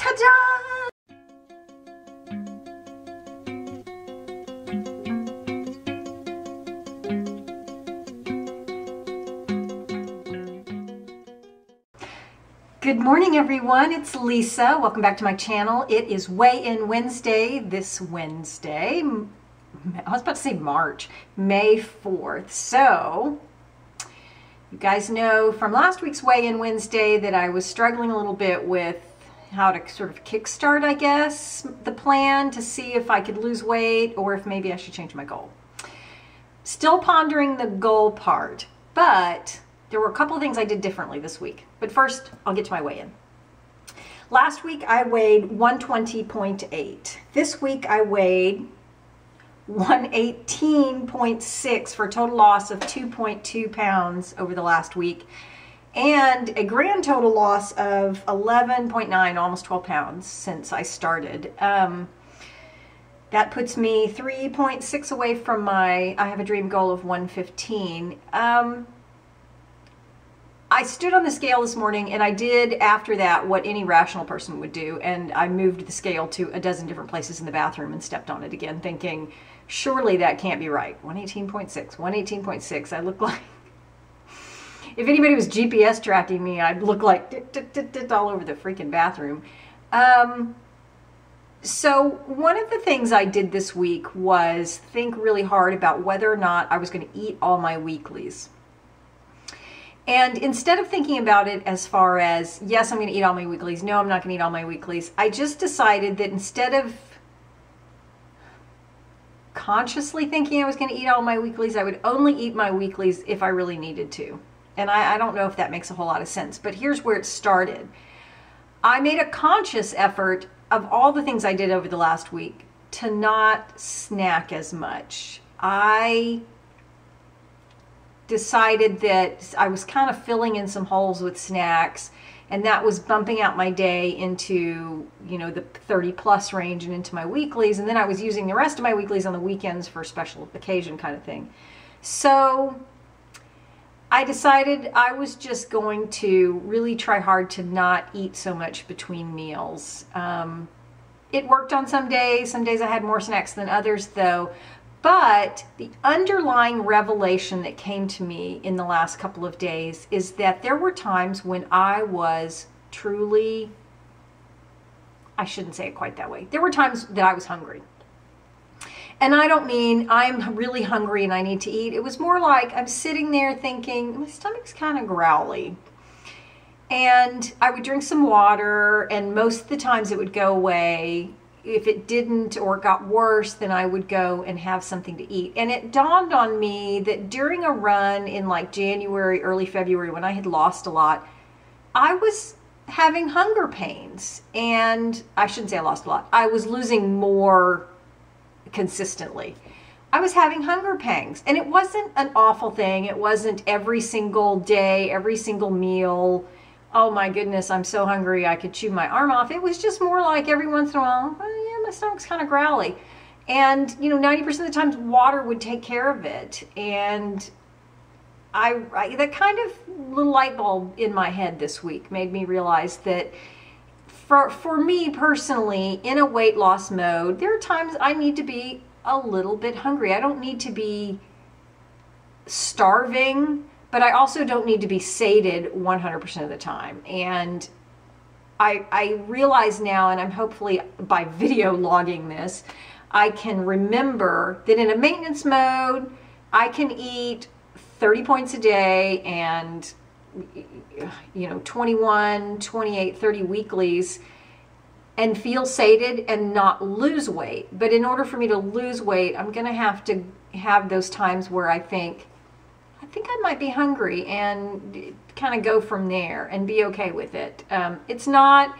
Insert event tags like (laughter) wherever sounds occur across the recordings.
Ta-da! Good morning, everyone. It's Lisa. Welcome back to my channel. It is Weigh In Wednesday this Wednesday. I was about to say March, May 4th. So, you guys know from last week's Weigh In Wednesday that I was struggling a little bit with how to sort of kickstart, I guess, the plan to see if I could lose weight or if maybe I should change my goal. Still pondering the goal part, but there were a couple of things I did differently this week. But first, I'll get to my weigh in. Last week I weighed 120.8. This week I weighed 118.6 for a total loss of 2.2 pounds over the last week and a grand total loss of 11.9, almost 12 pounds since I started. Um, that puts me 3.6 away from my, I have a dream goal of 115. Um, I stood on the scale this morning and I did after that what any rational person would do. And I moved the scale to a dozen different places in the bathroom and stepped on it again, thinking, surely that can't be right. 118.6, 118.6. I look (laughs) like if anybody was GPS tracking me, I'd look like all over the freaking bathroom. Um, so one of the things I did this week was think really hard about whether or not I was going to eat all my weeklies. And instead of thinking about it as far as, yes, I'm going to eat all my weeklies, no, I'm not going to eat all my weeklies, I just decided that instead of consciously thinking I was going to eat all my weeklies, I would only eat my weeklies if I really needed to. And I, I don't know if that makes a whole lot of sense, but here's where it started. I made a conscious effort of all the things I did over the last week to not snack as much. I decided that I was kind of filling in some holes with snacks and that was bumping out my day into you know the 30 plus range and into my weeklies and then I was using the rest of my weeklies on the weekends for special occasion kind of thing. So I decided I was just going to really try hard to not eat so much between meals. Um, it worked on some days. Some days I had more snacks than others, though. But the underlying revelation that came to me in the last couple of days is that there were times when I was truly, I shouldn't say it quite that way. There were times that I was hungry. And I don't mean I'm really hungry and I need to eat. It was more like I'm sitting there thinking, my stomach's kind of growly. And I would drink some water, and most of the times it would go away. If it didn't or it got worse, then I would go and have something to eat. And it dawned on me that during a run in like January, early February, when I had lost a lot, I was having hunger pains. And I shouldn't say I lost a lot, I was losing more consistently. I was having hunger pangs, and it wasn't an awful thing. It wasn't every single day, every single meal. Oh my goodness, I'm so hungry I could chew my arm off. It was just more like every once in a while, oh, yeah, my stomach's kind of growly. And, you know, 90% of the times water would take care of it. And I, I that kind of little light bulb in my head this week made me realize that for, for me personally, in a weight loss mode, there are times I need to be a little bit hungry. I don't need to be starving, but I also don't need to be sated 100% of the time. And I, I realize now, and I'm hopefully by video logging this, I can remember that in a maintenance mode, I can eat 30 points a day and you know 21 28 30 weeklies and feel sated and not lose weight. But in order for me to lose weight i'm going to have to have those times where i think i think i might be hungry and kind of go from there and be okay with it. Um, it's not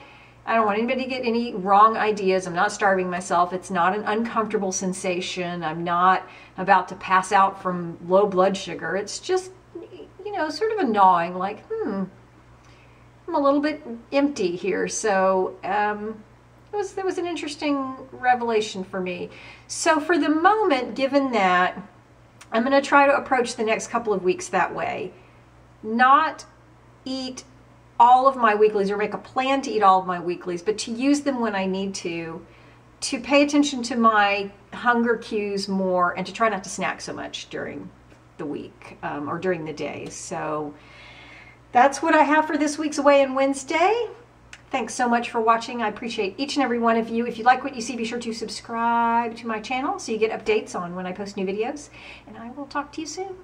i don't want anybody to get any wrong ideas. I'm not starving myself. It's not an uncomfortable sensation. I'm not about to pass out from low blood sugar. It's just you know, sort of a gnawing, like, hmm, I'm a little bit empty here. So um, it was, it was an interesting revelation for me. So for the moment, given that, I'm going to try to approach the next couple of weeks that way. Not eat all of my weeklies or make a plan to eat all of my weeklies, but to use them when I need to, to pay attention to my hunger cues more, and to try not to snack so much during the week um, or during the day. So that's what I have for this week's Weigh In Wednesday. Thanks so much for watching. I appreciate each and every one of you. If you like what you see, be sure to subscribe to my channel so you get updates on when I post new videos. And I will talk to you soon.